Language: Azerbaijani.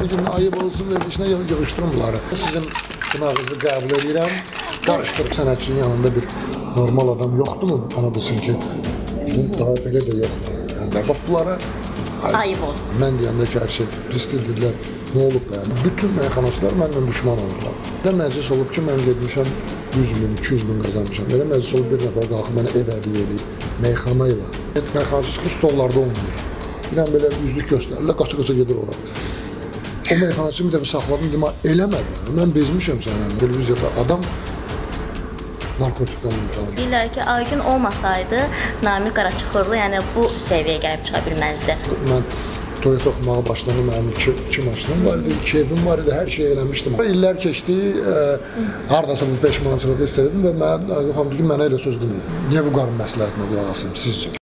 Bu gün ayıb olsun verilişinə yığ- yığışdırın bunları. Sizin qınağınızı qəbul edirəm. Qarışdırıb sənətçinin yanında bir normal adam yoxdurmu? Ana bilsin ki, daha belə də yoxdur. Yəni bax bunlara Ayıb olsun. Mən deyəndə ki, hər şey pisdir dedilər. Nə olub? Yəni bütün meyxanaçılar məndən düşman oldular. Nə məclis olub ki, mən getmişəm 100 min, 200 min qazanmışam. Elə məclis olub bir nəfər qalxıb mənə ev hədiyyə eləyib meyxana ilə. Meyxanaçı çıxır stollarda olmur. Bir an belə üzlük göstərirlər, qaça-qaça gedir ora. O meyxanaçı bir dəfə saxladım, dedim, "Ha, eləmədi. Mən bezmişəm səndən. Televiziyada adam narkotikdən meyxanaçı. Deyirlər ki, Aygün olmasaydı Namiq Qaraçıxırlı, yəni bu səviyyəyə gəlib çıxa bilməzdi. Mən Toyota oxumağa başladım, mənim iki, iki maşınım var idi, iki evim var idi, hər şey eləmişdim. İllər keçdi, e, hardasa bu peşmançılığı istədim və mən yoxam ki, mənə elə söz deməyin. Niyə bu qarın məsləhətinə qulaq asım sizcə?